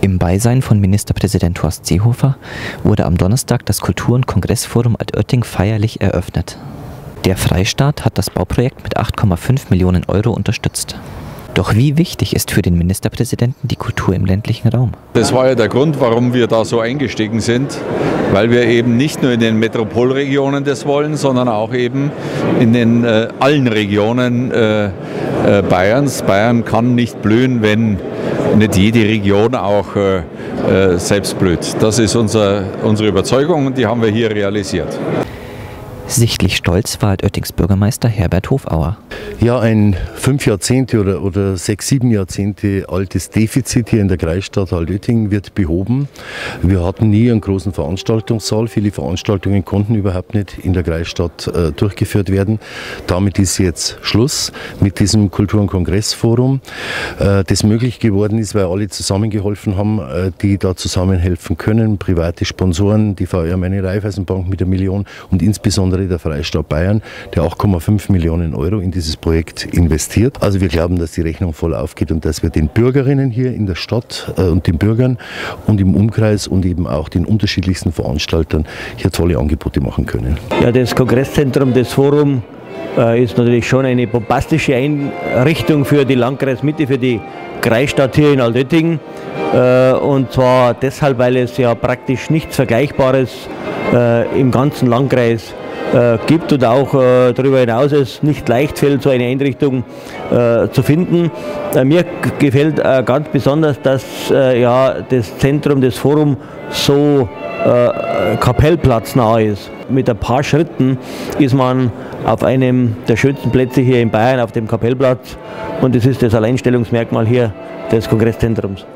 Im Beisein von Ministerpräsident Horst Seehofer wurde am Donnerstag das Kultur- und Kongressforum Altötting feierlich eröffnet. Der Freistaat hat das Bauprojekt mit 8,5 Millionen Euro unterstützt. Doch wie wichtig ist für den Ministerpräsidenten die Kultur im ländlichen Raum? Das war ja der Grund, warum wir da so eingestiegen sind, weil wir eben nicht nur in den Metropolregionen das wollen, sondern auch eben in den äh, allen Regionen äh, äh, Bayerns. Bayern kann nicht blühen, wenn nicht jede Region auch äh, äh, selbst blüht. Das ist unser, unsere Überzeugung und die haben wir hier realisiert. Sichtlich stolz war Altöttings Bürgermeister Herbert Hofauer. Ja, ein fünf Jahrzehnte oder, oder sechs, sieben Jahrzehnte altes Defizit hier in der Kreisstadt Altötting wird behoben. Wir hatten nie einen großen Veranstaltungssaal. Viele Veranstaltungen konnten überhaupt nicht in der Kreisstadt äh, durchgeführt werden. Damit ist jetzt Schluss mit diesem Kultur- und Kongressforum, äh, das möglich geworden ist, weil alle zusammengeholfen haben, äh, die da zusammenhelfen können. Private Sponsoren, die VR meine Raiffeisenbank mit einer Million und insbesondere der Freistaat Bayern, der 8,5 Millionen Euro in dieses Projekt investiert. Also wir glauben, dass die Rechnung voll aufgeht und dass wir den Bürgerinnen hier in der Stadt äh, und den Bürgern und im Umkreis und eben auch den unterschiedlichsten Veranstaltern hier tolle Angebote machen können. Ja, das Kongresszentrum, das Forum äh, ist natürlich schon eine bombastische Einrichtung für die Landkreismitte, für die Kreisstadt hier in Altötting. Äh, und zwar deshalb, weil es ja praktisch nichts Vergleichbares im ganzen Landkreis äh, gibt und auch äh, darüber hinaus es nicht leicht fällt, so eine Einrichtung äh, zu finden. Äh, mir gefällt äh, ganz besonders, dass äh, ja, das Zentrum, das Forum so kapellplatznah ist. Mit ein paar Schritten ist man auf einem der schönsten Plätze hier in Bayern, auf dem Kapellplatz. Und das ist das Alleinstellungsmerkmal hier des Kongresszentrums.